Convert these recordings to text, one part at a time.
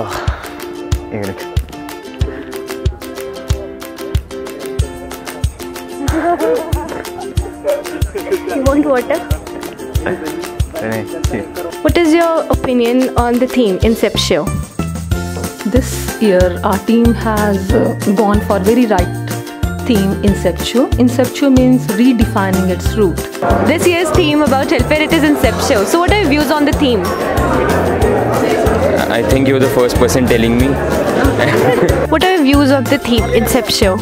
Ugh. You're gonna. you want water? what is your opinion on the theme Inception? This year, our team has uh, gone for very right theme Inceptio. Inceptio means redefining its root. This year's theme about welfare it is Inceptio. So what are your views on the theme? I think you're the first person telling me. What are your views of the theme Inceptio?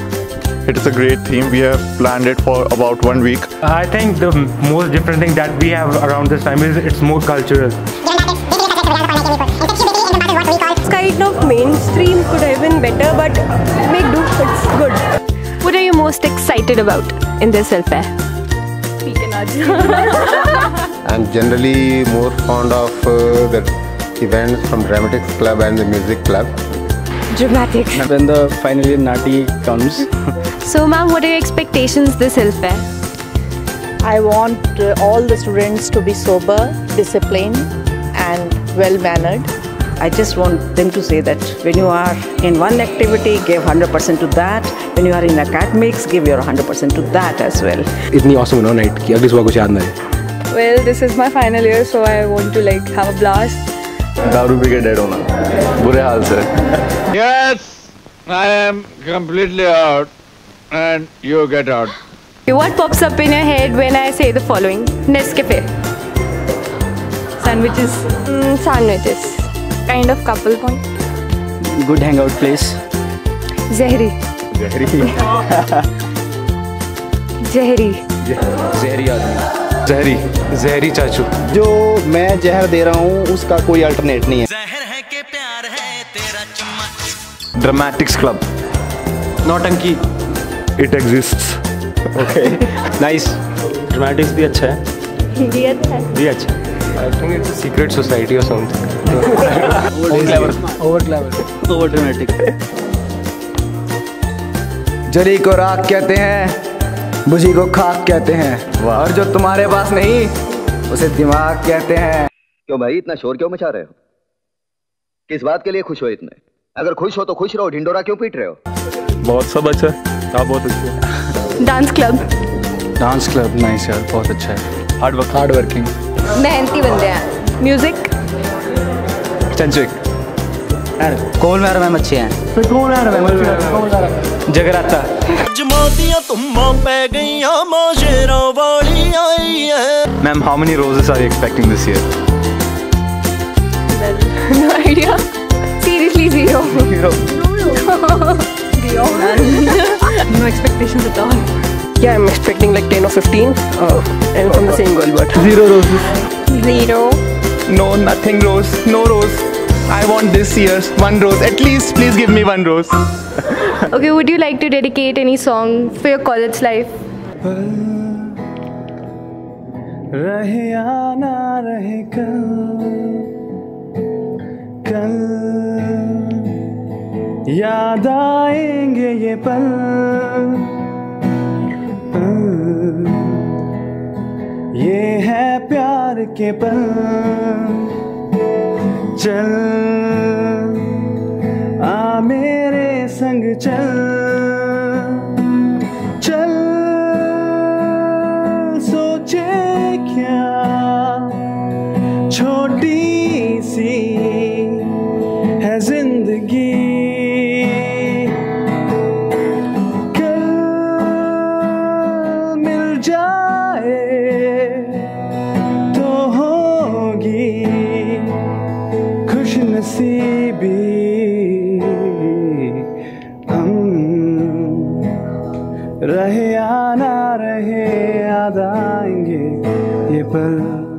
It is a great theme. We have planned it for about one week. I think the most different thing that we have around this time is it's more cultural. It's kind of mainstream, could have been better, but make do, it's good. What are you most excited about in this Hellfire? I'm generally more fond of uh, the events from Dramatics Club and the Music Club. Dramatic. When the finally Nati comes, So ma'am, what are your expectations this Hellfire? I want uh, all the students to be sober, disciplined, and well mannered. I just want them to say that when you are in one activity, give 100% to that. When you are in academics, give your 100% to that as well. इतनी awesome हो night की अगली सुबह कुछ याद नहीं Well, this is my final year, so I want to like have a blast. दारू पी के डेड होना बुरे हाल से Yes, I am completely out, and you get out. What pops up in your head when I say the following? Nescafe. Sandwiches. Mm, sandwiches. Kind of couple point. Good hang out place Zehri. Zehri. Zehri आदमी Zehri, Zehri Chachu. जो मैं जहर दे रहा हूँ उसका कोई alternate नहीं है। Dramatics Club. नौटंकी इट एग्जिस्ट्स नाइस ड्रामेटिक्स भी अच्छा है। भी अच्छा है। भी अच्छा है। I think it's a secret society or something. Over clever over dramatic जली को राख कहते हैं। बुझी को खाक कहते हैं। और जो तुम्हारे पास नहीं उसे दिमाग कहते हैं। क्यों भाई इतना शोर क्यों मचा रहे हो? किस बात के लिए खुश हो इतने? अगर खुश हो तो खुश रहो ढिंडोरा क्यों पीट रहे हो? बहुत सब अच्छा है। आप बहुत अच्छे dance club dance club nice यार बहुत अच्छा है। हार्ड वर्क हार्ड वर्किंग मेहनती बंदे हैं। म्यूज़िक चंचुक कौन मैर मैम अच्छे हैं? जगराता जमातियाँ तुम पै गई माँ शेरा वाली आई है ma'am Ma'am, how many roses are you expecting this year? no idea seriously zero No expectations at all. Yeah, I'm expecting like 10 or 15, uh, and from the same girl, but zero roses zero No, nothing rose. No rose. I want this year's one rose. At least, please give me one rose. okay would you like to dedicate any song for your college life रहे या ना रहे कल कल याद आएँगे ये पल ये है प्यार के पल चल। आ मेरे संग चल। Well.